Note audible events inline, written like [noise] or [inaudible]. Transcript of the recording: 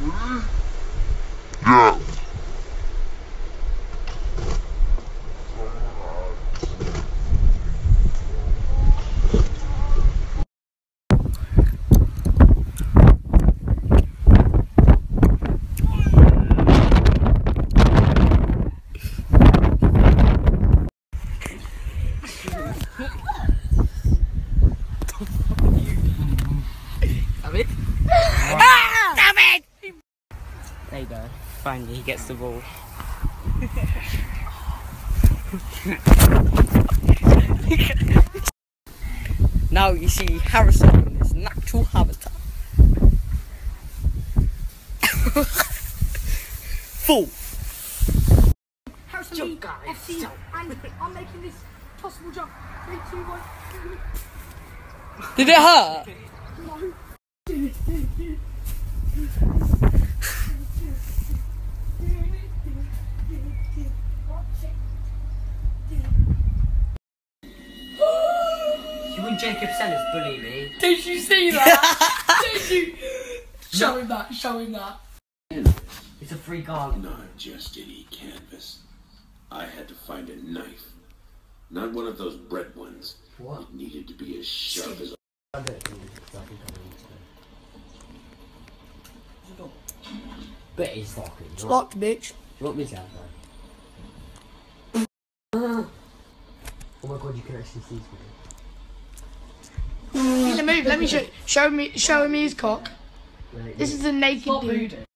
Yeah. Finally, he gets the ball. [laughs] now you see Harrison in his natural habitat. [laughs] Full. Harrison Jump, guys, FC, and I'm making this possible jump. Three, two, one. Did it hurt? You and Jacob Sellers bully me. Did you see that? Did you? [laughs] Show him that. Show him that. It's a free garland. Not just any canvas. I had to find a knife. Not one of those bread ones. What? It needed to be as sharp as I don't it's But it's fucking. It's locked, bitch. You want me to have that? [laughs] oh my god, you can actually see me. He's a move. Let me show. Show me. Show him his cock. This is a naked dude.